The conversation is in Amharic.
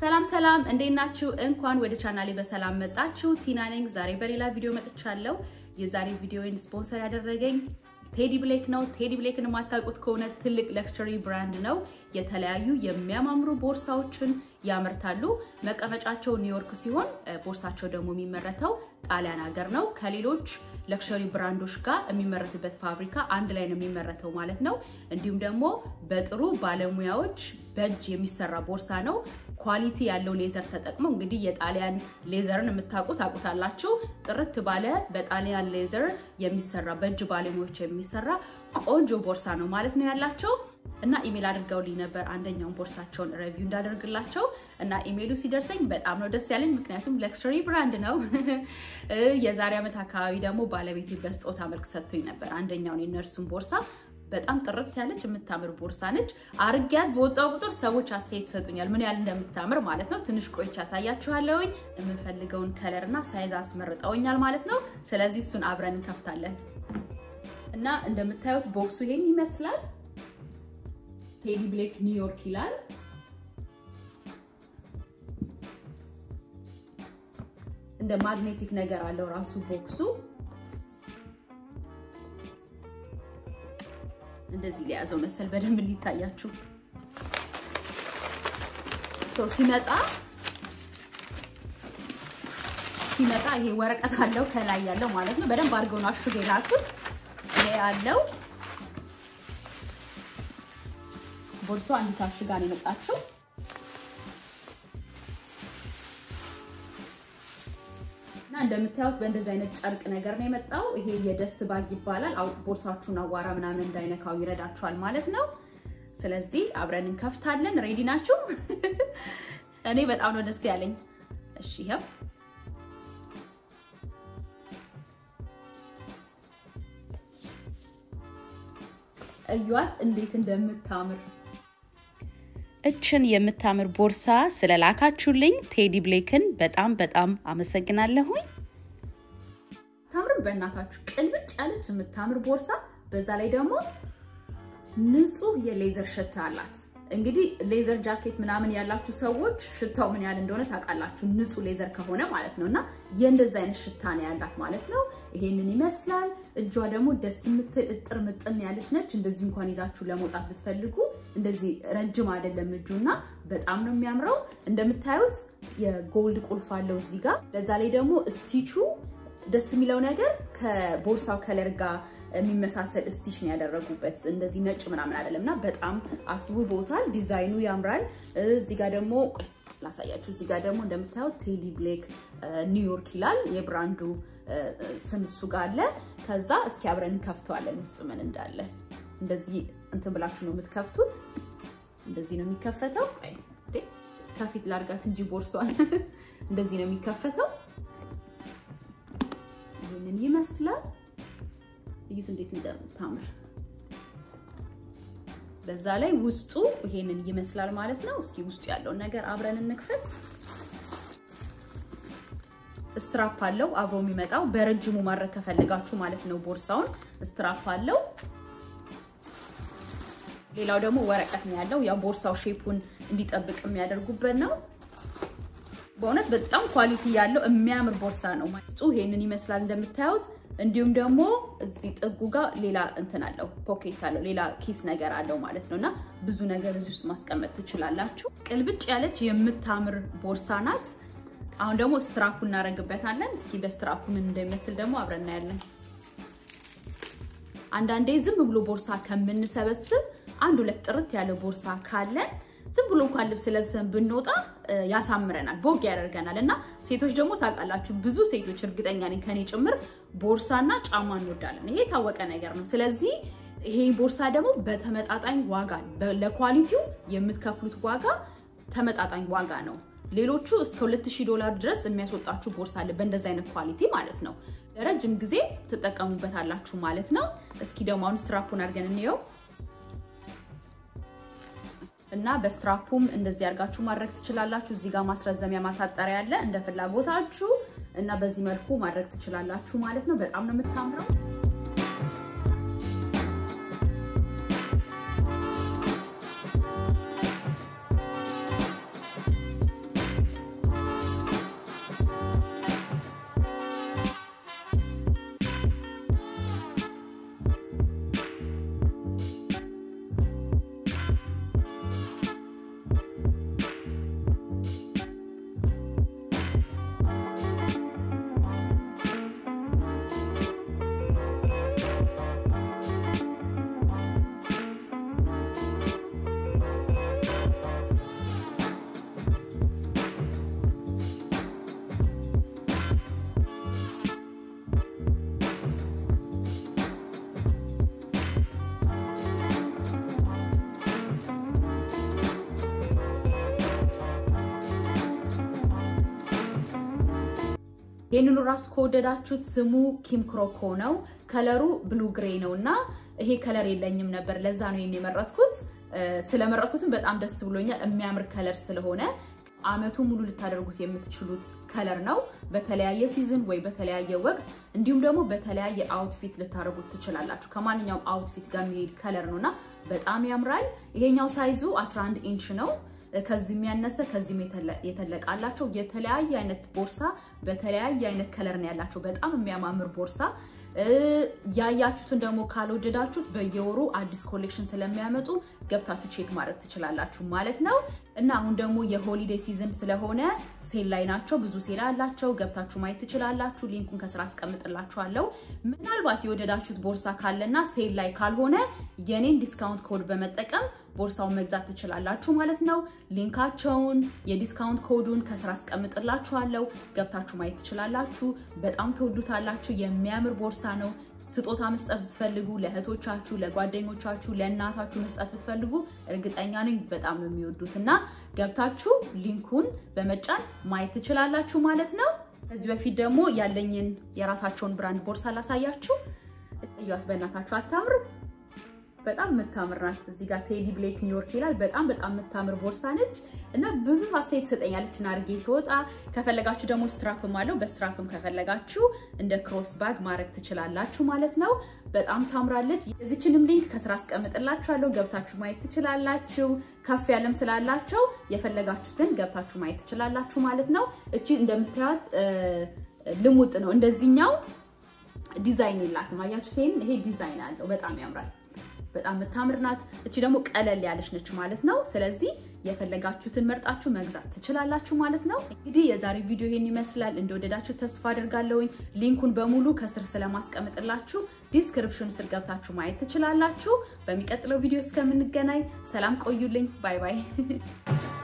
ሰላም ሰላም፣ እንዴት ናችሁ? እንኳን ወደ ቻናሌ በሰላም መጣችሁ። ቲና ነኝ። ዛሬ በሌላ ቪዲዮ መጥቻለሁ። የዛሬ ቪዲዮን ስፖንሰር ያደረገኝ ቴዲ ብሌክ ነው። ቴዲ ብሌክን የማታውቁት ከሆነ ትልቅ luxury brand ነው። የተለያዩ የሚያማምሩ ቦርሳዎችን ያመርታሉ። መቀመጫቸው ኒውዮርክ ሲሆን ቦርሳቸው ደግሞ የሚመረተው ጣሊያን ሀገር ነው። ከሌሎች luxury brand ኦች ጋር የሚመረትበት ፋብሪካ አንድ ላይ ነው የሚመረተው ማለት ነው። እንዲሁም ደግሞ በጥሩ ባለሙያዎች በእጅ የሚሰራ ቦርሳ ነው። quality ያለው leather ተጠቅመው እንግዲህ የጣሊያን leather ን የምታውቁ ታውቁታላችሁ። ጥርት ባለ በጣሊያን leather የሚሰራ በእጅ ባለሙያዎች የሚሰራ ቆንጆ ቦርሳ ነው ማለት ነው ያላቸው እና ኢሜል አድርገውልኝ ነበር አንደኛውን ቦርሳቸውን review እንዳደርግላቸው እና ኢሜሉ ሲደርሰኝ በጣም ነው ደስ ያለኝ። ምክንያቱም luxury brand ነው። የዛሬ ዓመት አካባቢ ደግሞ ባለቤቴ በስጦታ መልክ ሰጥቶኝ ነበር አንደኛውን የነርሱን ቦርሳ በጣም ጥርት ያለች የምታምር ቦርሳ ነች። አርጊያት በወጣው ቁጥር ሰዎች አስተያየት ይሰጡኛል ምን ያህል እንደምታምር ማለት ነው። ትንሽ ቆይቼ ያሳያችኋለሁኝ። የምፈልገውን color እና size አስመርጠውኛል ማለት ነው። ስለዚህ እሱን አብረን እንከፍታለን እና እንደምታዩት box ኡ ይሄን ይመስላል። Teddy Blake ኒውዮርክ ይላል። እንደ magnetic ነገር አለው ራሱ box ኡ። እንደዚህ ሊያዘው መሰል በደንብ እንዲታያችሁ። ሰው ሲመጣ ሲመጣ ይሄ ወረቀት አለው ከላይ ያለው ማለት ነው። በደንብ አድርገው ነው አሽገው የላኩት። ይሄ ያለው ቦርሷ አንዲት አሽጋ ነው የመጣችው። እና እንደምታዩት በእንደዚህ አይነት ጨርቅ ነገር ነው የመጣው። ይሄ የደስት ባግ ይባላል። ቦርሳችሁን አዋራ ምናምን እንዳይነካው ይረዳችኋል ማለት ነው። ስለዚህ አብረን እንከፍታለን። ሬዲ ናችሁ? እኔ በጣም ነው ደስ ያለኝ። እሺ ይኸው እዩዋት እንዴት እንደምታምር እችን የምታምር ቦርሳ ስለላካችሁልኝ ቴዲ ብሌክን በጣም በጣም አመሰግናለሁኝ። ታምርም በእናታችሁ ቅልብጭ ያለች የምታምር ቦርሳ፣ በዛ ላይ ደግሞ ንጹህ የ leather ሽታ አላት። እንግዲህ leather jacket ምናምን ያላችሁ ሰዎች ሽታው ምን ያህል እንደሆነ ታውቃላችሁ፣ ንጹህ leather ከሆነ ማለት ነው። እና የእንደዚ አይነት ሽታ ነው ያላት ማለት ነው። ይሄንን ይመስላል። እጇ ደግሞ ደስ የምትል እጥር ምጥን ያለች ነች። እንደዚህ እንኳን ይዛችሁ ለመውጣት ብትፈልጉ እንደዚህ ረጅም አይደለም እጁና በጣም ነው የሚያምረው። እንደምታዩት የ gold ቁልፍ አለው እዚህ ጋር። በዛ ላይ ደግሞ stitch ኡ ደስ የሚለው ነገር ከቦርሳው color ጋር የሚመሳሰል stitch ነው ያደረጉበት። እንደዚህ ነጭ ምናምን አይደለም እና በጣም አስውቦታል። ዲዛይኑ ያምራል። እዚህ ጋር ደግሞ ላሳያችሁ። እዚህ ጋር ደግሞ እንደምታዩት Teddy Blake ኒውዮርክ ይላል የ brand ኡ ስም እሱ ጋር አለ። ከዛ እስኪ አብረን እንከፍተዋለን ውስጥ ምን እንዳለ። እንደዚህ እንትን ብላችሁ ነው የምትከፍቱት። እንደዚህ ነው የሚከፈተው። ከፊት ላርጋት እንጂ ቦርሷን እንደዚህ ነው የሚከፈተው። ይህንን ይመስላል። እዩት እንዴት እንደምታምር። በዛ ላይ ውስጡ ይሄንን ይመስላል ማለት ነው። እስኪ ውስጡ ያለውን ነገር አብረን እንክፈት። ስትራፕ አለው አብሮ የሚመጣው በረጅሙ ማድረግ ከፈለጋችሁ ማለት ነው። ቦርሳውን strap አለው። ሌላው ደግሞ ወረቀት ነው ያለው። ያው ቦርሳው shape ኡን እንዲጠብቅ የሚያደርጉበት ነው። በእውነት በጣም quality ያለው የሚያምር ቦርሳ ነው። ይሄንን ይመስላል እንደምታዩት። እንዲሁም ደግሞ እዚህ ጥጉ ጋር ሌላ እንትን አለው pocket አለው ሌላ ኪስ ነገር አለው ማለት ነው። እና ብዙ ነገር እዚህ ውስጥ ማስቀመጥ ትችላላችሁ። ቅልብጭ ያለች የምታምር ቦርሳ ናት። አሁን ደግሞ strap ኡ እናደርግበታለን። እስኪ በ strap ኡ ምን እንደሚመስል ደግሞ አብረን እናያለን። አንዳንዴ ዝም ብሎ ቦርሳ ከምንሰበስብ አንድ ሁለት ጥርት ያለ ቦርሳ ካለን ዝም ብሎ እንኳን ልብስ ለብሰን ብንወጣ ያሳምረናል፣ ቦግ ያደርገናል። እና ሴቶች ደግሞ ታውቃላችሁ፣ ብዙ ሴቶች እርግጠኛ ነኝ ከኔ ጭምር ቦርሳና ጫማ እንወዳለን። ይሄ የታወቀ ነገር ነው። ስለዚህ ይሄ ቦርሳ ደግሞ በተመጣጣኝ ዋጋ ለ quality ው የምትከፍሉት ዋጋ ተመጣጣኝ ዋጋ ነው። ሌሎቹ እስከ 2000 ዶላር ድረስ የሚያስወጣችሁ ቦርሳ አለ፣ በእንደዚህ አይነት quality ማለት ነው። ለረጅም ጊዜ ትጠቀሙበታላችሁ ማለት ነው። እስኪ ደግሞ አሁን ስትራፑን አድርገን እንየው እና በስትራፑም እንደዚህ አድርጋችሁ ማድረግ ትችላላችሁ። እዚህ ጋር ማስረዘሚያ ማሳጠሪያ ያለ እንደ ፍላጎታችሁ እና በዚህ መልኩ ማድረግ ትችላላችሁ ማለት ነው። በጣም ነው የምታምረው። ይህንኑ ራሱ ከወደዳችሁት ስሙ Kim Croco ነው። color ኡ blue gray ነው እና ይሄ color የለኝም ነበር፣ ለዛ ነው ይሄን የመረጥኩት። ስለመረጥኩትም በጣም ደስ ብሎኛል። የሚያምር color ስለሆነ አመቱ ሙሉ ልታደርጉት የምትችሉት color ነው። በተለያየ season ወይ በተለያየ ወቅት እንዲሁም ደግሞ በተለያየ outfit ልታደርጉት ትችላላችሁ። ከማንኛውም outfit ጋር የሚሄድ color ነው እና በጣም ያምራል። ይሄኛው size ኡ 11 ኢንች ነው። ከዚህም ያነሰ ከዚህም የተለቀ አላቸው የተለያየ አይነት ቦርሳ በተለያየ አይነት color ነው ያላቸው። በጣም የሚያማምር ቦርሳ ያያችሁትን ደግሞ ካልወደዳችሁት በየወሩ አዲስ collection ስለሚያመጡ ገብታችሁ check ማድረግ ትችላላችሁ ማለት ነው። እና አሁን ደግሞ የ holiday season ስለሆነ sale ላይ ናቸው። ብዙ sale አላቸው። ገብታችሁ ማየት ትችላላችሁ። link ኡን ከስር አስቀምጥላችኋለሁ። ምናልባት የወደዳችሁት ቦርሳ ካለና sale ላይ ካልሆነ የኔን discount code በመጠቀም ቦርሳውን መግዛት ትችላላችሁ ማለት ነው። link አቸውን የ discount code ኡን ከስር አስቀምጥላችኋለሁ። ገብታችሁ ማየት ትችላላችሁ። በጣም ትወዱታላችሁ። የሚያምር ቦርሳ ነው። ስጦታ መስጠት ብትፈልጉ ለእህቶቻችሁ፣ ለጓደኞቻችሁ፣ ለእናታችሁ መስጠት ብትፈልጉ እርግጠኛ ነኝ በጣም ነው የሚወዱት እና ገብታችሁ link ኡን በመጫን ማየት ትችላላችሁ ማለት ነው። ከዚህ በፊት ደግሞ ያለኝን የራሳቸውን brand ቦርሳ ላሳያችሁ። እያት በእናታችሁ አታምርም? በጣም የምታምር ናት። እዚህ ጋር Teddy Blake ኒውዮርክ ይላል። በጣም በጣም የምታምር ቦርሳ ነች እና ብዙ አስተያየት ትሰጠኛለች እና አድርጌ ስወጣ። ከፈለጋችሁ ደግሞ strap ም አለው። በ strap ም ከፈለጋችሁ እንደ cross bag ማድረግ ትችላላችሁ ማለት ነው። በጣም ታምራለች። የዚችንም link ከስር አስቀምጥላችኋለሁ። ገብታችሁ ማየት ትችላላችሁ። ከፍ ያለም ስላላቸው የፈለጋችሁትን ገብታችሁ ማየት ትችላላችሁ ማለት ነው። እቺ እንደምታዩት ልሙጥ ነው። እንደዚህኛው ዲዛይን የላትም። አያችሁት? ይሄ ዲዛይን አለው። በጣም ያምራል። በጣም የምታምር ናት። እቺ ደግሞ ቀለል ያለች ነች ማለት ነው። ስለዚህ የፈለጋችሁትን መርጣችሁ መግዛት ትችላላችሁ ማለት ነው። እንግዲህ የዛሬ ቪዲዮ ይሄን ይመስላል። እንደወደዳችሁ ተስፋ አድርጋለሁኝ። link ኡን በሙሉ ከስር ስለማስቀምጥላችሁ description ስር ገብታችሁ ማየት ትችላላችሁ። በሚቀጥለው ቪዲዮ እስከምንገናኝ ሰላም ቆዩልኝ። bye bye።